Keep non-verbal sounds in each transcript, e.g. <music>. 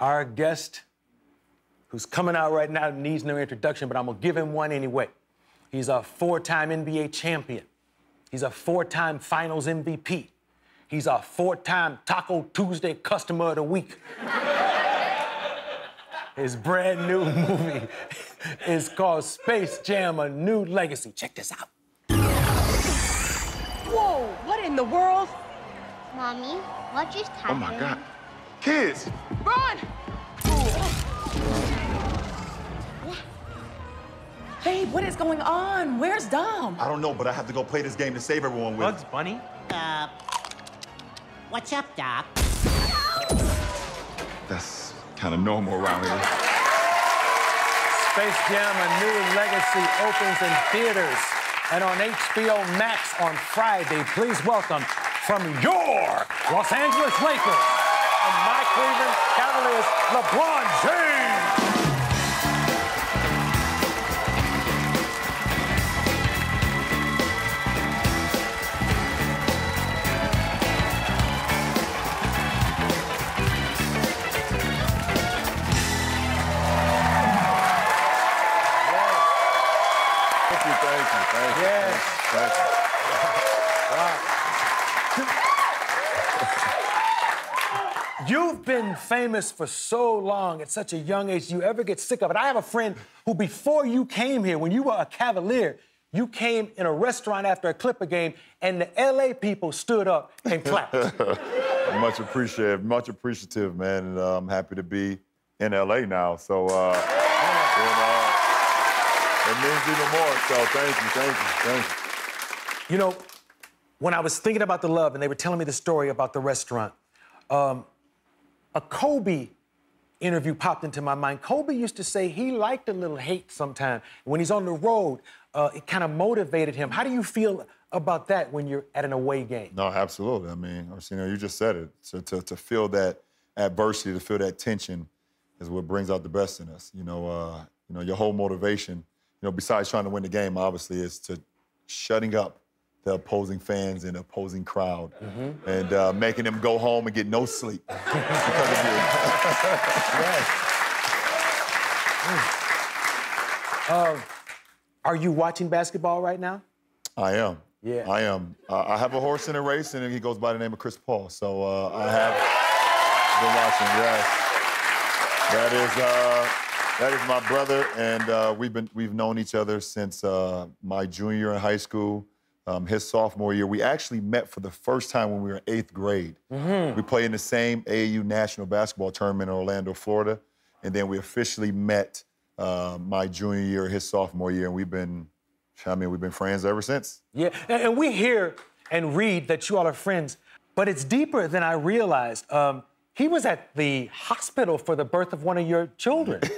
Our guest, who's coming out right now, needs no introduction, but I'm gonna give him one anyway. He's a four time NBA champion, he's a four time finals MVP, he's a four time Taco Tuesday customer of the week. <laughs> His brand new movie <laughs> is called Space Jam A New Legacy. Check this out. Whoa, what in the world? Mommy, what just happened? Oh my God. Kids, Run! Babe, what is going on? Where's Dom? I don't know, but I have to go play this game to save everyone with. Bugs Bunny? Uh, what's up, Doc? That's kind of normal around here. Space Jam A New Legacy opens in theaters and on HBO Max on Friday. Please welcome from your Los Angeles Lakers and my Cleveland Cavaliers, LeBron James. You've been famous for so long at such a young age. Do you ever get sick of it? I have a friend who, before you came here, when you were a Cavalier, you came in a restaurant after a Clipper game, and the LA people stood up and clapped. <laughs> Much appreciated, much appreciative, man. And uh, I'm happy to be in LA now. So, uh, and, uh, it means even more. So, thank you, thank you, thank you. You know, when I was thinking about the love and they were telling me the story about the restaurant, um, a Kobe interview popped into my mind. Kobe used to say he liked a little hate sometimes. When he's on the road, uh, it kind of motivated him. How do you feel about that when you're at an away game? No, absolutely. I mean, you know, you just said it. So to, to feel that adversity, to feel that tension, is what brings out the best in us. You know, uh, you know, your whole motivation, you know, besides trying to win the game, obviously, is to shutting up the opposing fans and the opposing crowd, and uh, making them go home and get no sleep <laughs> because of you. <laughs> Are you watching basketball right now? I am. Yeah. I am. Uh, I have a horse in a race, and he goes by the name of Chris Paul. So uh, I have been watching. Yes, that is uh, that is my brother, and uh, we've been we've known each other since uh, my junior year in high school. Um, his sophomore year, we actually met for the first time when we were in eighth grade. We played in the same AAU national basketball tournament in Orlando, Florida, and then we officially met uh, my junior year, his sophomore year, and we've been, I mean, we've been friends ever since. Yeah, and, and we hear and read that you all are friends, but it's deeper than I realized. Um, he was at the hospital for the birth of one of your children. <laughs>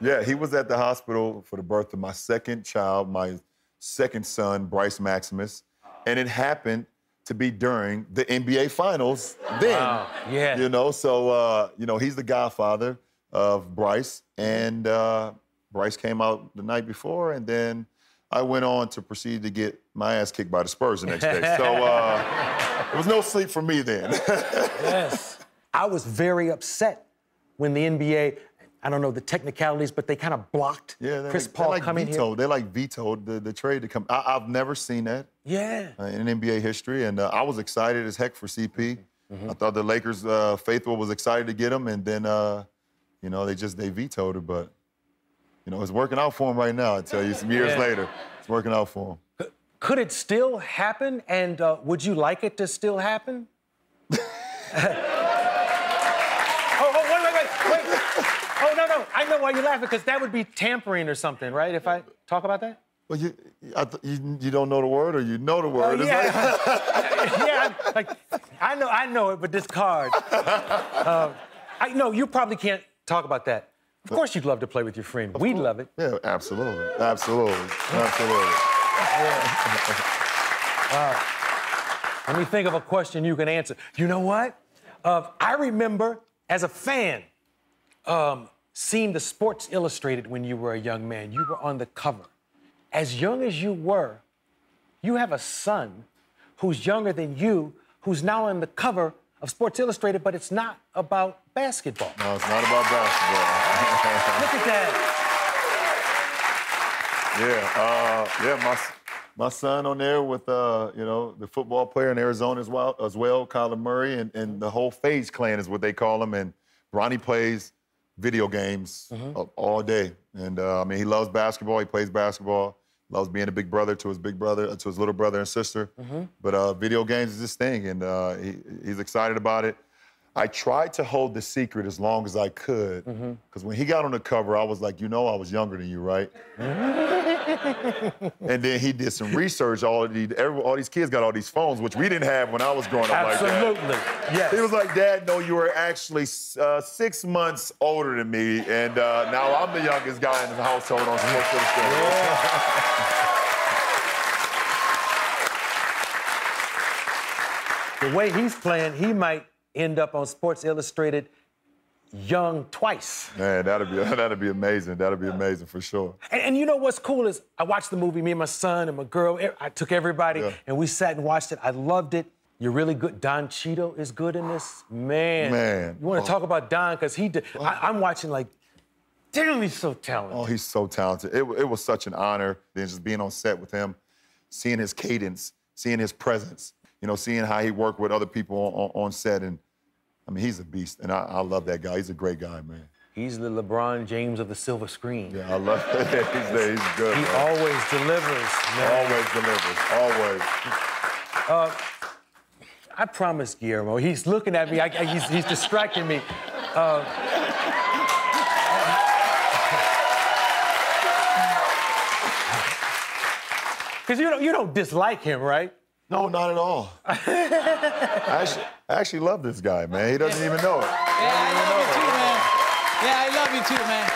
Yeah, he was at the hospital for the birth of my second child, my second son, Bryce Maximus, and it happened to be during the NBA Finals then. Wow, yeah. You know, so uh, you know he's the godfather of Bryce, and uh, Bryce came out the night before, and then I went on to proceed to get my ass kicked by the Spurs the next day. So uh, there was no sleep for me then. <laughs> yes. I was very upset when the NBA, I don't know the technicalities, but they kind of blocked Yeah, Chris like, Paul like coming vetoed. here. They like vetoed the, the trade to come. I, I've never seen that Yeah. uh, in NBA history, and uh, I was excited as heck for CP. Mm-hmm. I thought the Lakers uh, faithful was excited to get him, and then uh, you know they just they vetoed it. But you know it's working out for him right now. I tell you, some years Yeah. later, it's working out for him. Could it still happen? And uh, would you like it to still happen? <laughs> oh, oh, wait, wait, wait, wait. Oh, no, no. I know why you're laughing, because that would be tampering or something, right? If I talk about that? Well, you, I th- you you don't know the word, or you know the Oh, word. Like- yeah. <laughs> yeah, I'm- like, I know, I know it, but this card. Uh, <laughs> I know you probably can't talk about that. Of course, you'd love to play with your friend. We'd love it. yeah, absolutely, absolutely, absolutely. <laughs> Let me think of a question you can answer. You know what? Uh, I remember as a fan um, seeing the Sports Illustrated when you were a young man. You were on the cover. As young as you were, you have a son who's younger than you, who's now on the cover of Sports Illustrated, but it's not about basketball. No, it's not about basketball. <laughs> Look at that. Yeah, uh, yeah, my my son on there with uh, you know the football player in Arizona as well, as well, Kyler Murray, and, and the whole FaZe clan is what they call him. And Bronny plays video games uh, all day, and uh, I mean he loves basketball. He plays basketball. Loves being a big brother to his big brother, to his little brother and sister. But uh, video games is his thing, and uh, he, he's excited about it. I tried to hold the secret as long as I could, because when he got on the cover, I was like, you know, I was younger than you, right? <laughs> <laughs> And then he did some research. All these, every, all these kids got all these phones, which we didn't have when I was growing up like that. Absolutely. Yes. He was like, Dad, no, you were actually uh, six months older than me, and uh, now I'm the youngest guy in the household on Sports <laughs> Illustrated. the way he's playing, he might end up on Sports Illustrated young twice. Man, that'd be <laughs> that'd be amazing. That'd be amazing for sure. And, and you know what's cool is I watched the movie, me and my son and my girl, I took everybody Yeah. and we sat and watched it. I loved it. You're really good. Don Cheadle is good in this. Man. Man. You want Oh. to talk about Don? Because he did. I, I'm watching like, damn, he's so talented. Oh, he's so talented. It, it was such an honor then just being on set with him, seeing his cadence, seeing his presence, you know, seeing how he worked with other people on, on, on set. And I mean, he's a beast. And I, I love that guy. He's a great guy, man. He's the LeBron James of the silver screen. Yeah, I love <laughs> it. he's, there. he's good. He man. always delivers, man. always delivers. Always. I promise, Guillermo. He's looking at me. I, I- he's, he's distracting me. Uh, Because you don't, you don't dislike him, right? No, not at all. <laughs> Actually, I actually love this guy, man. He doesn't even know it. Yeah, I love you too, man. Yeah, I love you too, man.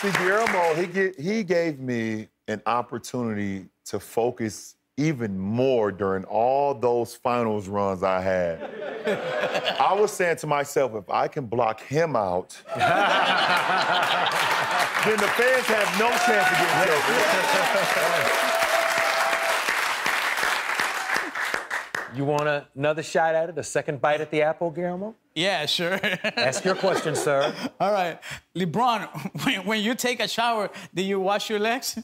See, Guillermo, he, get, he gave me an opportunity to focus even more during all those finals runs I had. <laughs> I was saying to myself, if I can block him out, <laughs> then the fans have no chance of getting killed. You want a, another shot at it? A second bite at the apple, Guillermo? Yeah, sure. <laughs> Ask your question, sir. All right. LeBron, when, when you take a shower, do you wash your legs? Do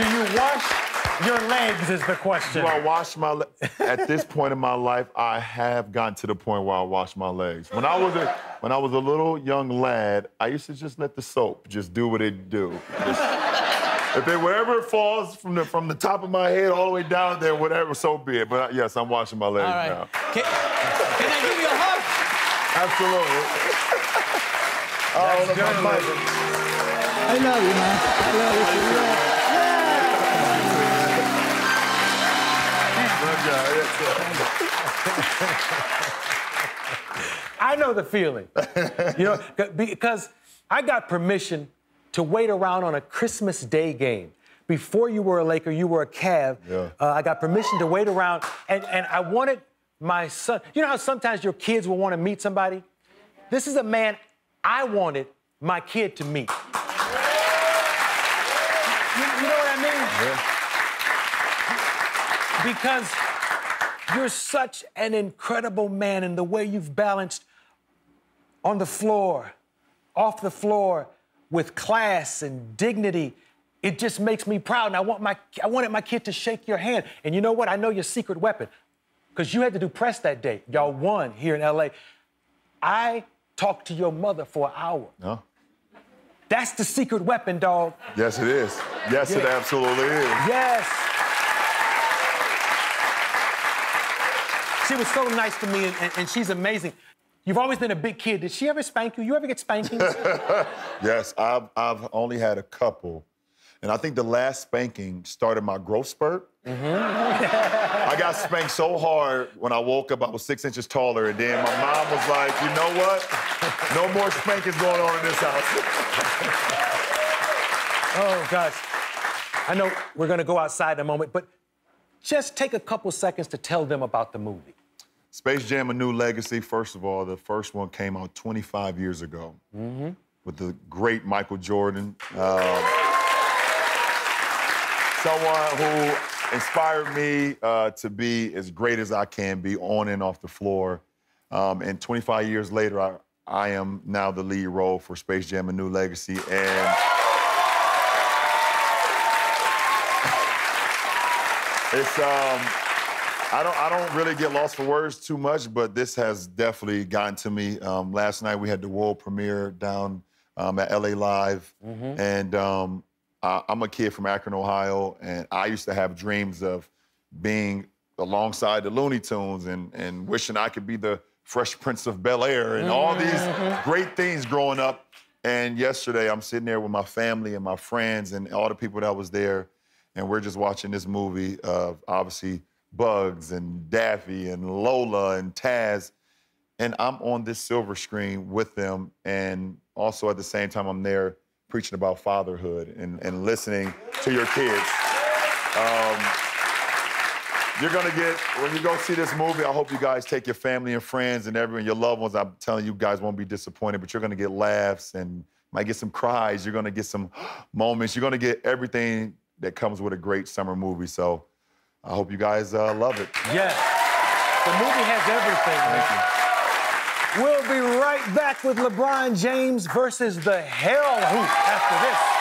you wash your legs? Is the question. Do I wash my le- At this point in my life, I have gotten to the point where I wash my legs. When I was a when I was a little young lad, I used to just let the soap just do what it do. Just- if it wherever it falls from the from the top of my head all the way down there, whatever, so be it. But uh, yes, I'm washing my legs All right. now. Can, can I give you a hug? Absolutely. oh, look, good, my man. I love you, man. I love you too. <laughs> I know the feeling. you know, because I got permission to wait around on a Christmas Day game. Before you were a Laker, you were a Cav. Yeah. Uh, I got permission to wait around, and, and I wanted my son. You know how sometimes your kids will want to meet somebody? This is a man I wanted my kid to meet. You, you know what I mean? Yeah. Because you're such an incredible man in the way you've balanced on the floor, off the floor, with class and dignity. It just makes me proud. And I want my I wanted my kid to shake your hand. And you know what? I know your secret weapon. Because you had to do press that day. Y'all won here in LA. I talked to your mother for an hour. No? That's the secret weapon, dog. Yes, it is. Yes, it absolutely is. Yes. She was so nice to me, and, and- and she's amazing. You've always been a big kid. Did she ever spank you? You ever get spankings? <laughs> Yes, I've, I've only had a couple. And I think the last spanking started my growth spurt. Mm-hmm. <laughs> I got spanked so hard when I woke up, I was six inches taller. And then my mom was like, you know what? No more spankings going on in this house. <laughs> oh, gosh. I know we're going to go outside in a moment, but just take a couple seconds to tell them about the movie. Space Jam: A New Legacy. First of all, the first one came out 25 years ago with the great Michael Jordan. Uh, someone who inspired me uh, to be as great as I can be on and off the floor. Um, and 25 years later, I, I am now the lead role for Space Jam: A New Legacy, and <laughs> it's um, I don't I don't really get lost for words too much, but this has definitely gotten to me. Um, last night we had the world premiere down um, at LA Live, and um, I, I'm a kid from Akron, Ohio, and I used to have dreams of being alongside the Looney Tunes and and wishing I could be the Fresh Prince of Bel Air and all these great things growing up. And yesterday I'm sitting there with my family and my friends and all the people that was there, and we're just watching this movie of obviously Bugs and Daffy and Lola and Taz. And I'm on this silver screen with them. And also at the same time, I'm there preaching about fatherhood and, and listening to your kids. Um, you're gonna get when you go see this movie. I hope you guys take your family and friends and everyone, your loved ones. I'm telling you, you guys won't be disappointed, but you're gonna get laughs and might get some cries. You're gonna get some <gasps> moments. You're gonna get everything that comes with a great summer movie. So I hope you guys uh, love it. Yes. The movie has everything. man. We'll be right back with LeBron James versus the Hell Hoop after this.